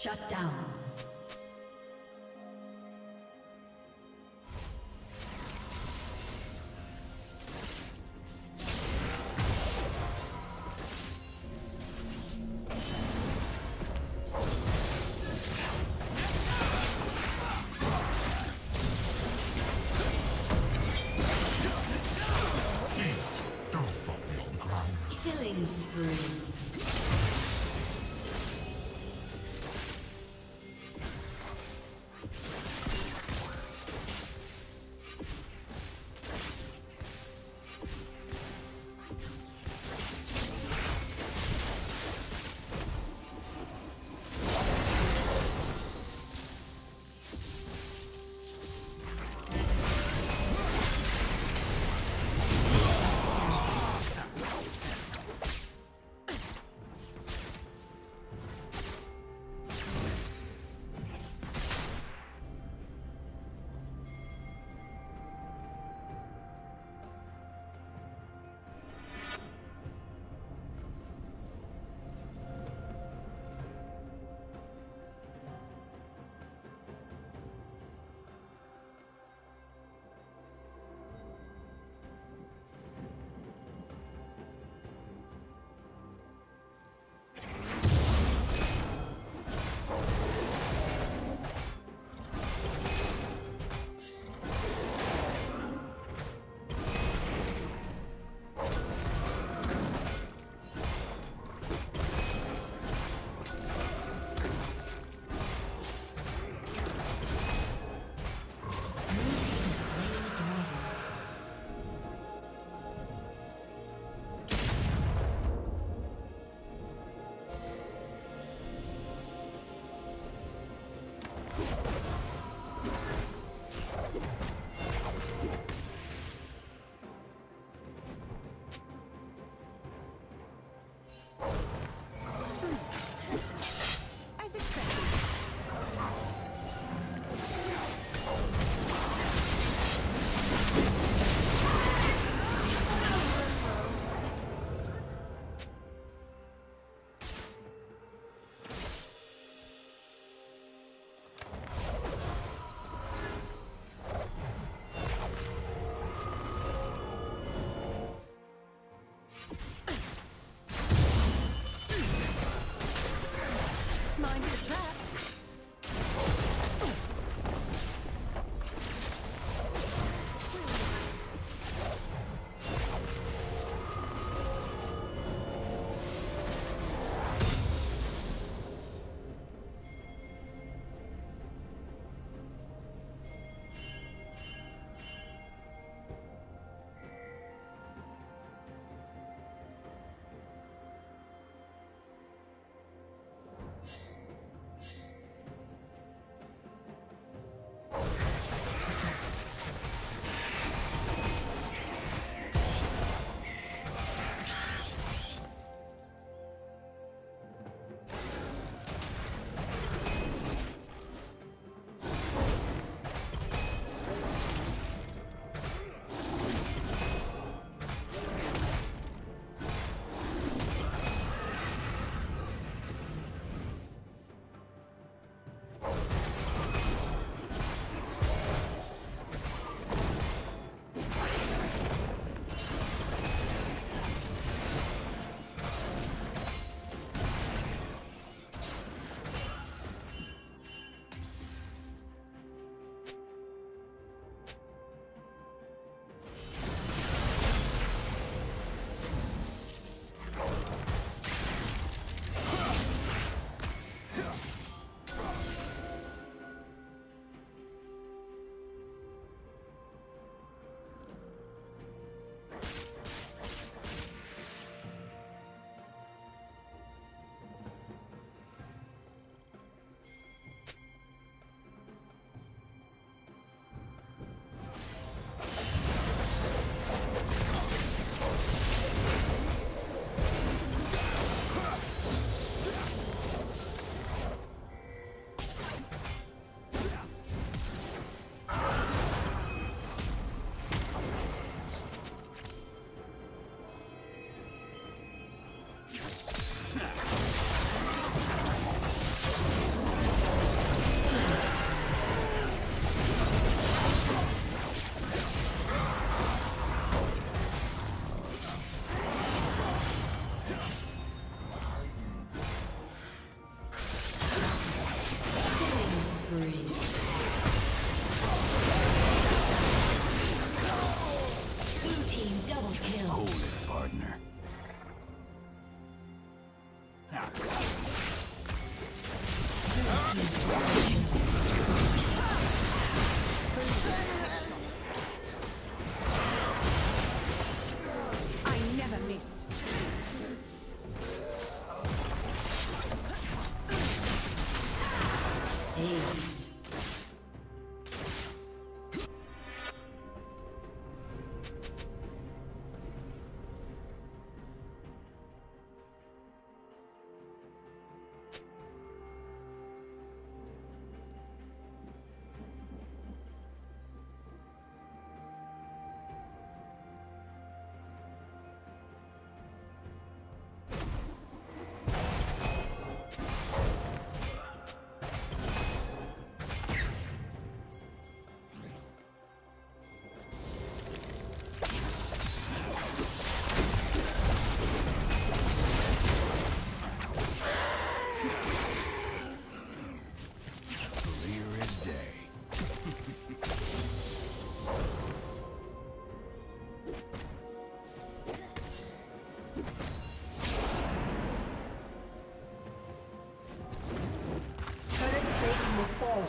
Shut down.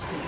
Will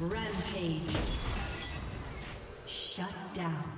Rampage. Shut down.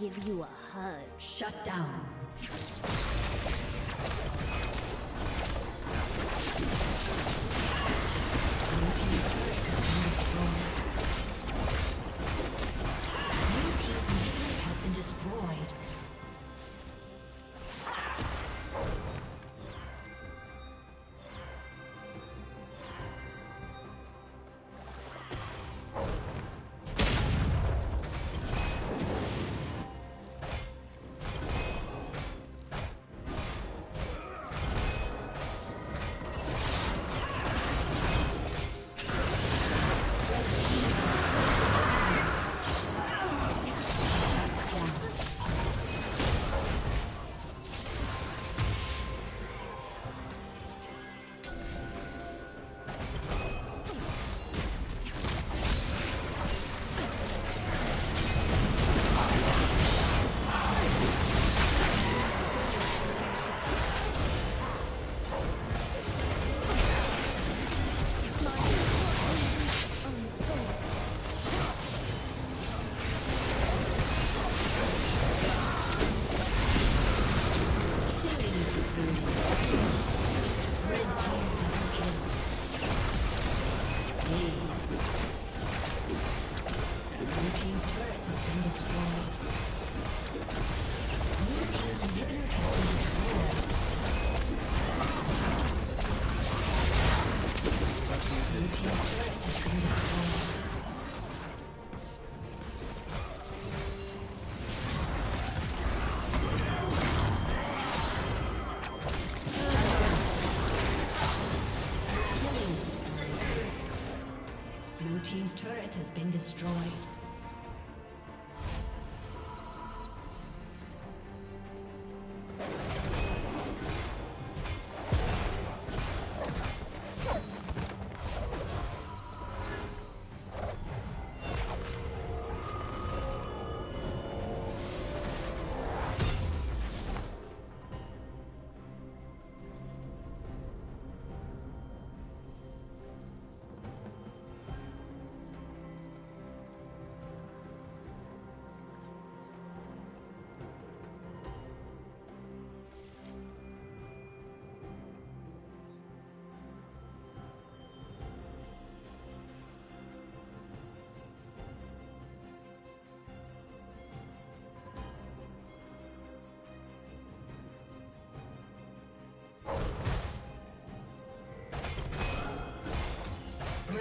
give you a hug. Shut down. destroyed.